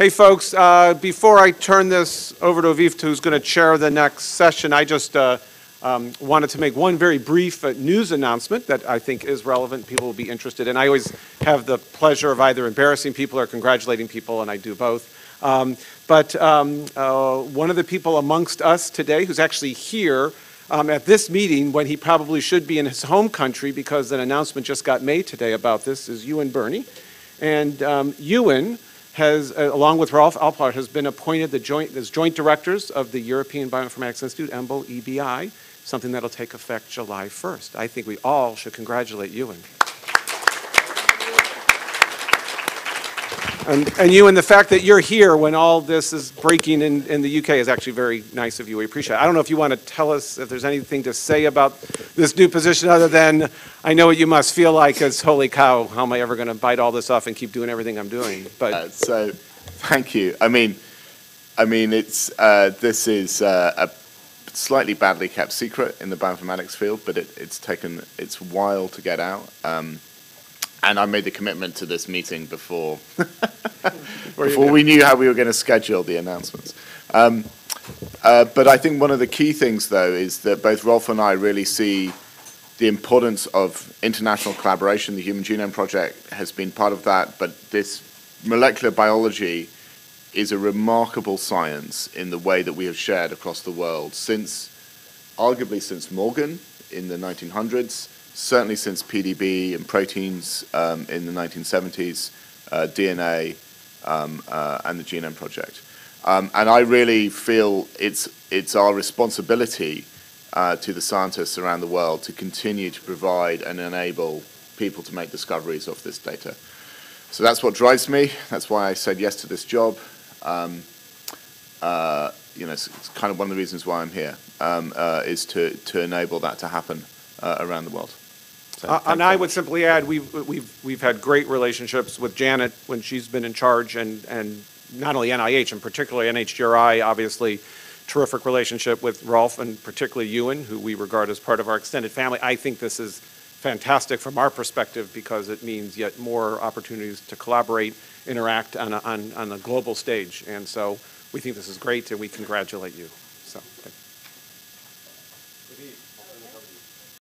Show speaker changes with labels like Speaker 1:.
Speaker 1: Hey, folks, uh, before I turn this over to Aviv, who's going to chair the next session, I just uh, um, wanted to make one very brief uh, news announcement that I think is relevant, people will be interested in. I always have the pleasure of either embarrassing people or congratulating people, and I do both. Um, But um, uh, one of the people amongst us today, who's actually here um, at this meeting, when he probably should be in his home country, because an announcement just got made today about this, is Ewan Birney. And um, Ewan has, uh, along with Rolf Apweiler, has been appointed the joint, as joint directors of the European Bioinformatics Institute, EMBL EBI, something that'll take effect July 1st. I think we all should congratulate Ewan. And, you and the fact that you're here when all this is breaking in, in the UK is actually very nice of you. We appreciate it. I don't know if you want to tell us if there's anything to say about this new position other than I know what you must feel like as holy cow, how am I ever going to bite all this off and keep doing everything I'm doing? But
Speaker 2: Uh, so, thank you. I mean, I mean, it's uh, this is uh, a slightly badly kept secret in the bioinformatics field, but it, it's taken it's while to get out. Um, and I made the commitment to this meeting before before we knew how we were going to schedule the announcements. Um, uh, but I think one of the key things, though, is that both Rolf and I really see the importance of international collaboration. The Human Genome Project has been part of that, but this molecular biology is a remarkable science in the way that we have shared across the world since, arguably since Morgan in the 1900s, certainly since PDB and proteins um, in the 1970s, uh, DNA, um, uh, and the Genome Project. Um, and I really feel it's, it's our responsibility uh, to the scientists around the world to continue to provide and enable people to make discoveries off this data. So that's what drives me. That's why I said yes to this job. Um, uh, you know, it's, it's kind of one of the reasons why I'm here, um, uh, is to, to enable that to happen uh, around the world. So,
Speaker 1: Uh, And I
Speaker 2: very
Speaker 1: would simply add, we've, we've, we've had great relationships with Janet when she's been in charge, and, and not only NIH, and particularly NHGRI, obviously, terrific relationship with Rolf, and particularly Ewan, who we regard as part of our extended family. I think this is fantastic from our perspective, because it means yet more opportunities to collaborate, interact on, a- on, on a global stage. And so, we think this is great, and we congratulate you. So, thank you.